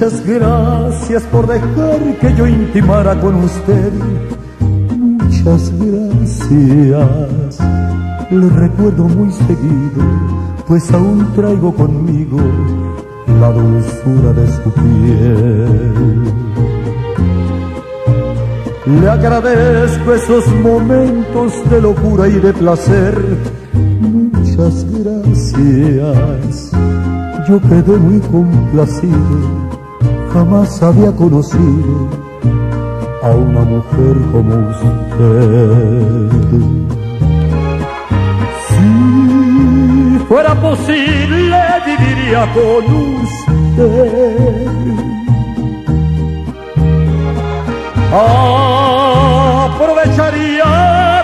Muchas gracias por dejar que yo intimara con usted. Muchas gracias. Le recuerdo muy seguido, pues aún traigo conmigo la dulzura de su piel. Le agradezco esos momentos de locura y de placer. Muchas gracias. Yo quedé muy complacido jamás había conocido a una mujer como usted. Si fuera posible, viviría con usted. Aprovecharía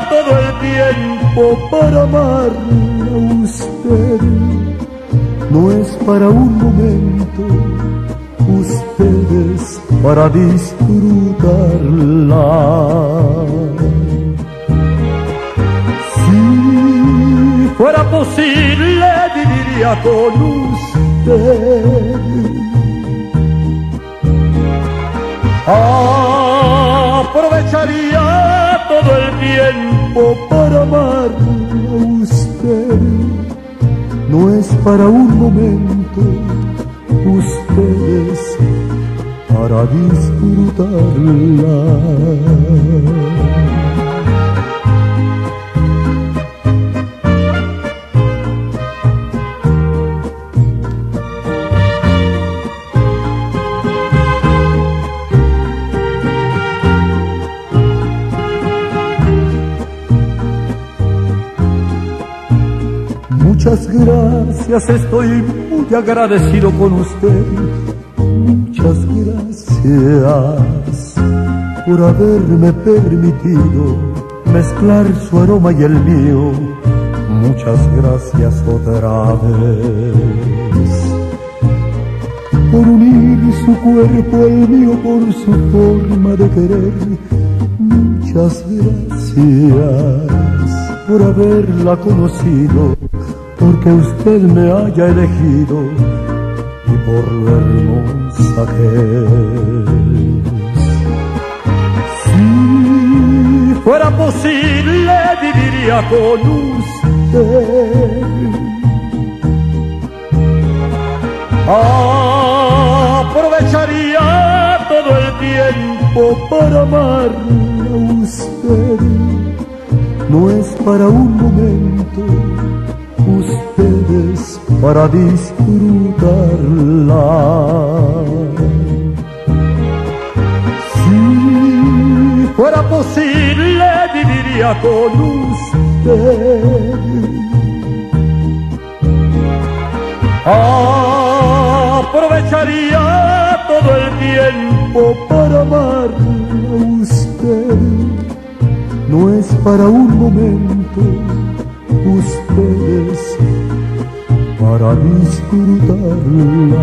todo el tiempo para amarla a usted. No es para un momento para disfrutarla. Si fuera posible, viviría con usted. Aprovecharía todo el tiempo para amarla a usted. No es para un momento ustedes para disfrutarla. Muchas gracias, estoy muy agradecido con usted. Muchas gracias por haberme permitido mezclar su aroma y el mío. Muchas gracias otra vez por unir su cuerpo al mío por su forma de querer. Muchas gracias por haberla conocido porque usted me haya elegido por lo hermosa que es. Si fuera posible viviría con usted. Aprovecharía todo el tiempo para amarla a usted. No es para un momento ustedes para disfrutarla. Si fuera posible, viviría con usted. Aprovecharía todo el tiempo para amarla a usted. No es para un momento ustedes para disfrutarla.